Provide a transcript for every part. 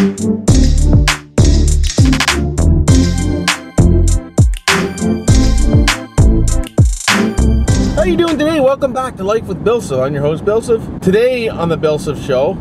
How are you doing today? Welcome back to Life with BillSiff. I'm your host, Bill Siff. Today on the Bill Siff Show,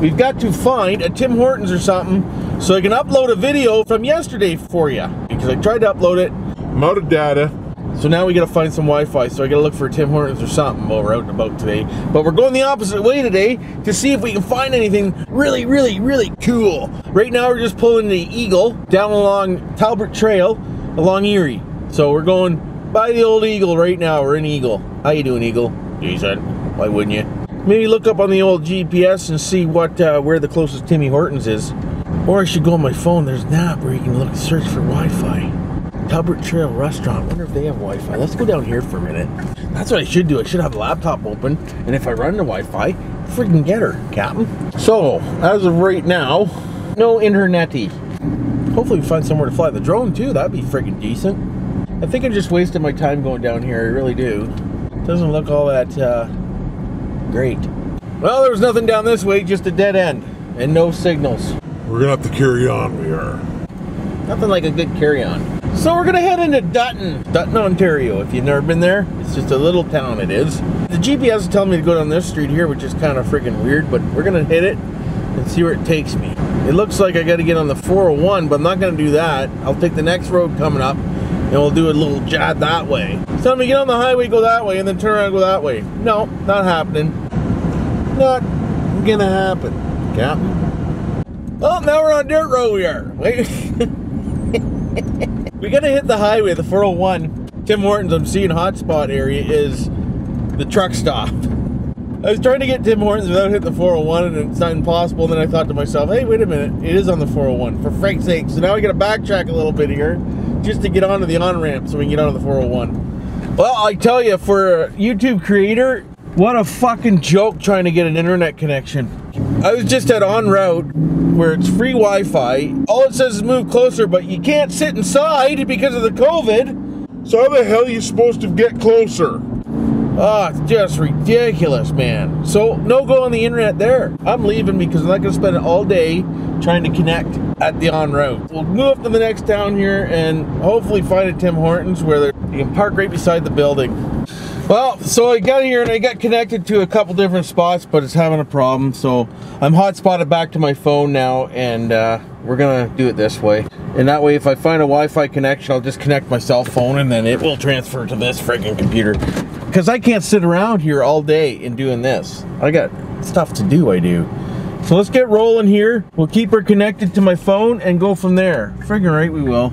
we've got to find a Tim Hortons or something so I can upload a video from yesterday for you. Because I tried to upload it, I'm out of data. So now we gotta find some Wi-Fi, so I gotta look for Tim Hortons or something while we're out and about today. But we're going the opposite way today to see if we can find anything really, really, really cool. Right now we're just pulling the Eagle down along Talbot Trail along Erie. So we're going by the old Eagle right now. We're in Eagle. How you doing, Eagle? Decent. Why wouldn't you? Maybe look up on the old GPS and see what uh, where the closest Timmy Hortons is. Or I should go on my phone. There's an app where you can look search for Wi-Fi. Talbot Trail Restaurant. Wonder if they have Wi-Fi. Let's go down here for a minute. That's what I should do. I should have the laptop open, and if I run the Wi-Fi, freaking get her, Captain. So, as of right now, no internety. Hopefully, we find somewhere to fly the drone too. That'd be freaking decent. I think I just wasted my time going down here. I really do. Doesn't look all that uh, great. Well, there was nothing down this way, just a dead end and no signals. We're gonna have to carry on, we are. Nothing like a good carry-on. So we're gonna head into Dutton, Dutton, Ontario. If you've never been there, it's just a little town. It is. The GPS is telling me to go down this street here, which is kind of freaking weird, but we're gonna hit it and see where it takes me. It looks like I got to get on the 401, but I'm not gonna do that. I'll take the next road coming up, and we'll do a little jab that way. It's telling me get on the highway, go that way, and then turn around, go that way. No, not happening. Not gonna happen, Captain. Oh, now we're on dirt road. We are. Wait. we gotta hit the highway, the 401. Tim Hortons, I'm seeing hotspot area is the truck stop. I was trying to get Tim Hortons without hitting the 401, and it's not impossible. And then I thought to myself, hey, wait a minute, it is on the 401, for frank's sake. So now I gotta backtrack a little bit here just to get onto the on ramp so we can get onto the 401. Well, I tell you, for a YouTube creator, what a fucking joke trying to get an internet connection. I was just at ONroute where it's free Wi-Fi. All it says is move closer, but you can't sit inside because of the COVID. So how the hell are you supposed to get closer? Oh, it's just ridiculous, man. So no go on the internet there. I'm leaving because I'm not gonna spend all day trying to connect at the ONroute. We'll move up to the next town here and hopefully find a Tim Hortons where you can park right beside the building. Well, so I got here and I got connected to a couple different spots, but it's having a problem. So I'm hotspotted back to my phone now, and uh, we're gonna do it this way. And that way, if I find a Wi-Fi connection, I'll just connect my cell phone, and then it will transfer to this freaking computer. Because I can't sit around here all day and doing this. I got stuff to do. I do. So let's get rolling here. We'll keep her connected to my phone and go from there. Friggin' right, we will.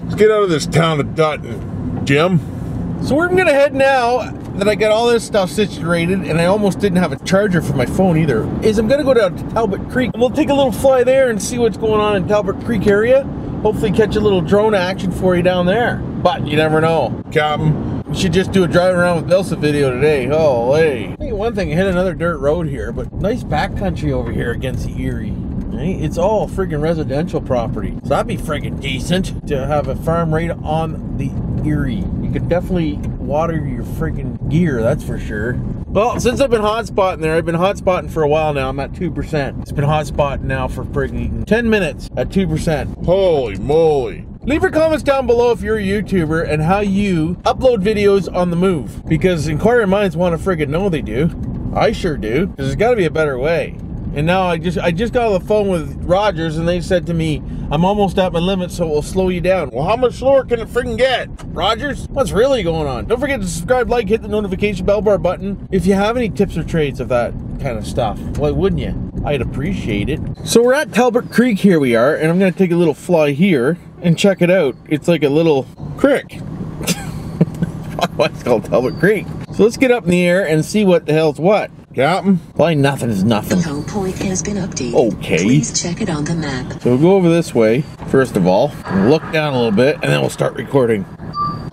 Let's get out of this town of Dutton, Jim. So where I'm gonna head now that I got all this stuff situated and I almost didn't have a charger for my phone either, is I'm gonna go down to Talbot Creek. And we'll take a little fly there and see what's going on in Talbot Creek area. Hopefully catch a little drone action for you down there. But you never know. Captain, We should just do a drive around with Elsa video today. Hey. Hey, one thing, I hit another dirt road here, but nice backcountry over here against the Erie. It's all friggin' residential property. So that'd be friggin' decent to have a farm right on the Erie. You could definitely water your freaking gear, that's for sure. Well, since I've been hotspotting there, I've been hotspotting for a while now. I'm at 2%. It's been hotspotting now for friggin' 10 minutes at 2%. holy moly. Leave your comments down below if you're a YouTuber and how you upload videos on the move. Because inquiring minds want to friggin' know they do. I sure do. There's got to be a better way. And now I just I just got on the phone with Rogers and they said to me, I'm almost at my limit, so it will slow you down. Well, how much slower can it freaking get? Rogers, what's really going on? Don't forget to subscribe, like, hit the notification bell bar button if you have any tips or trades of that kind of stuff. Why wouldn't you? I'd appreciate it. So we're at Talbot Creek here we are, and I'm gonna take a little fly here and check it out. It's like a little creek. Why it's called Talbot Creek. So let's get up in the air and see what the hell's what. Captain, Probably nothing is nothing. The low point has been updated. Okay. Please check it on the map. So we'll go over this way, first of all. Look down a little bit, and then we'll start recording.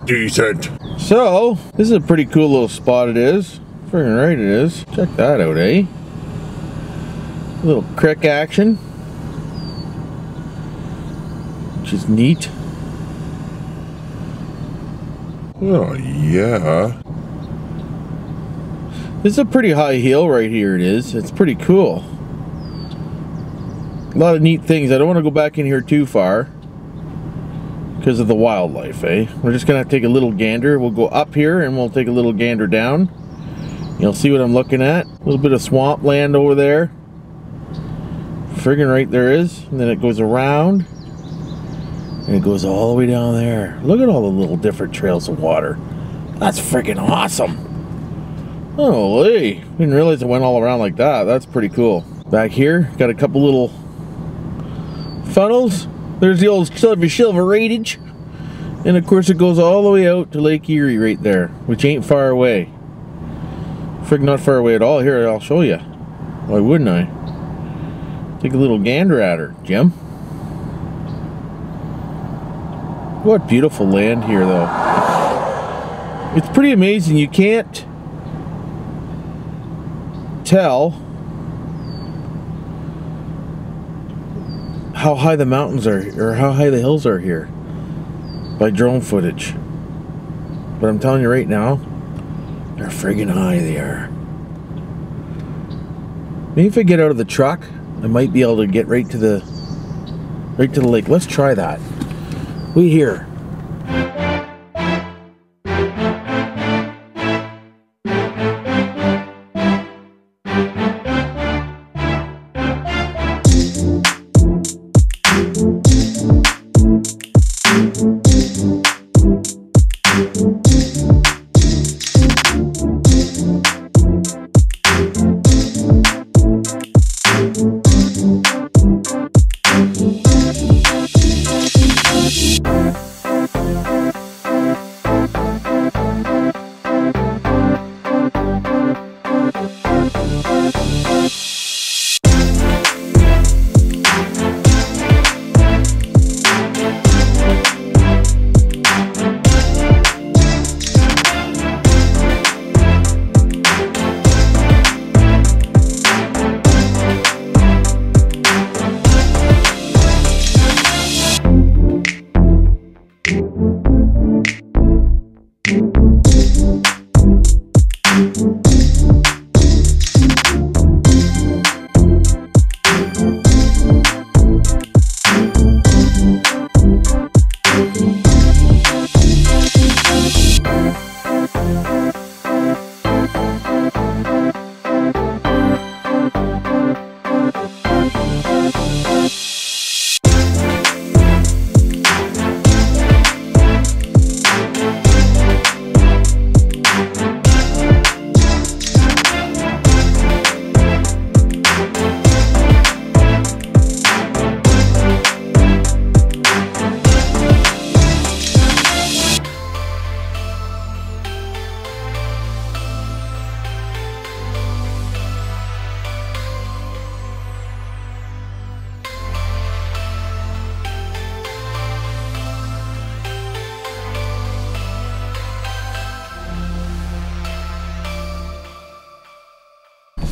decent. So, this is a pretty cool little spot it is. Friggin' right it is. Check that out, eh? little crick action. Which is neat. Oh, yeah. This is a pretty high hill right here it is. It's pretty cool. A lot of neat things. I don't want to go back in here too far because of the wildlife, eh? We're just gonna take a little gander. We'll go up here and we'll take a little gander down. You'll see what I'm looking at. A little bit of swamp land over there. Friggin' right there is. And then it goes around. And it goes all the way down there. Look at all the little different trails of water. That's freaking awesome. Holy, didn't realize it went all around like that. That's pretty cool. Back here, got a couple little funnels. There's the old Silver Silver Ratage. And of course it goes all the way out to Lake Erie right there, which ain't far away. Frig not far away at all. Here, I'll show you. Why wouldn't I? Take a little gander at her, Jim. What beautiful land here, though. It's pretty amazing. You can't tell how high the mountains are, or how high the hills are here by drone footage. But I'm telling you right now, they're friggin' high, they are. Maybe if I get out of the truck, I might be able to get right to the right to the lake. Let's try that. We here.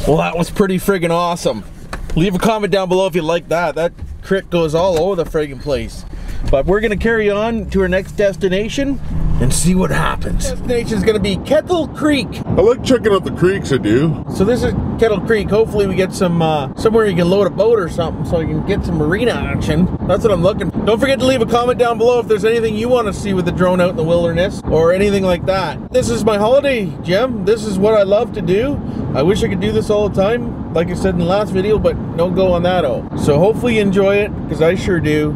Well, that was pretty friggin' awesome. Leave a comment down below if you like that. That crit goes all over the friggin' place. But we're gonna carry on to our next destination and see what happens. Destination is gonna be Kettle Creek. I like checking out the creeks, I do. So this is Kettle Creek. Hopefully we get some uh, somewhere you can load a boat or something so you can get some marina action. That's what I'm looking. Don't forget to leave a comment down below if there's anything you want to see with the drone out in the wilderness or anything like that. This is my holiday, Jim. This is what I love to do. I wish I could do this all the time, like I said in the last video, but no go on that oh. So hopefully you enjoy it, because I sure do.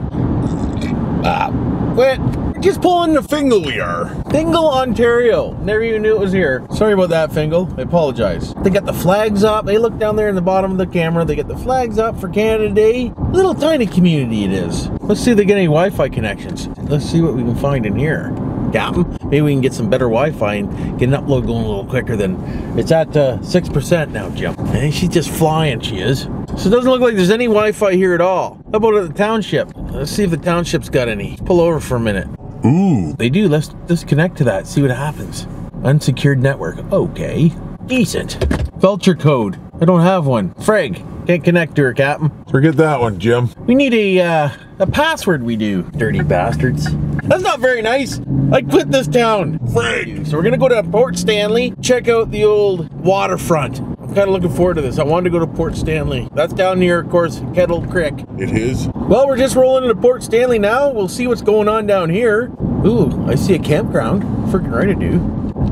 Ah, quit. Just pulling the Fingal we are. Fingal, Ontario. Never even knew it was here. Sorry about that, Fingal. I apologize. They got the flags up. They look down there in the bottom of the camera. They got the flags up for Canada Day. Little tiny community it is. Let's see if they get any Wi-Fi connections. Let's see what we can find in here. Captain, maybe we can get some better Wi-Fi and get an upload going a little quicker than it's at uh, 6% now, Jim. And she's just flying, she is. So it doesn't look like there's any Wi-Fi here at all. How about at the township? Let's see if the township's got any. Pull over for a minute. Ooh. They do. Let's disconnect to that. See what happens. Unsecured network. Okay. Decent. Felcher code. I don't have one. Frag. Can't connect to her, Captain. Forget that one, Jim. We need a uh, a password. We do. Dirty bastards. That's not very nice. I quit this town. Frag. So we're gonna go to Port Stanley. Check out the old waterfront. Kind of looking forward to this. I wanted to go to Port Stanley. That's down near, of course, Kettle Creek. It is. Well, we're just rolling into Port Stanley now. We'll see what's going on down here. Ooh, I see a campground. Freaking right I do.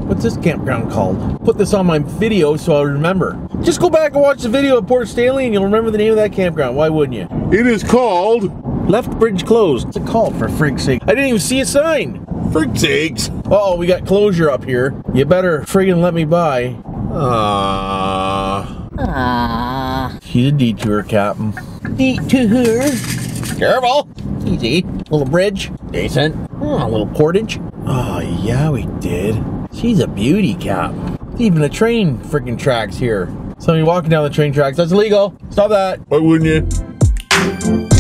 What's this campground called? Put this on my video so I'll remember. Just go back and watch the video of Port Stanley and you'll remember the name of that campground. Why wouldn't you? It is called Left bridge closed. What's it called, for frig's sake? I didn't even see a sign. Frig Sakes. Uh oh we got closure up here. You better friggin' let me by. Ah. Ah. She's a detour captain. Detour. Careful. Easy. Little bridge. Decent. Oh, a little portage. Oh, yeah, we did. She's a beauty, captain. Even the train freaking tracks here. Somebody walking down the train tracks. That's illegal. Stop that. Why wouldn't you?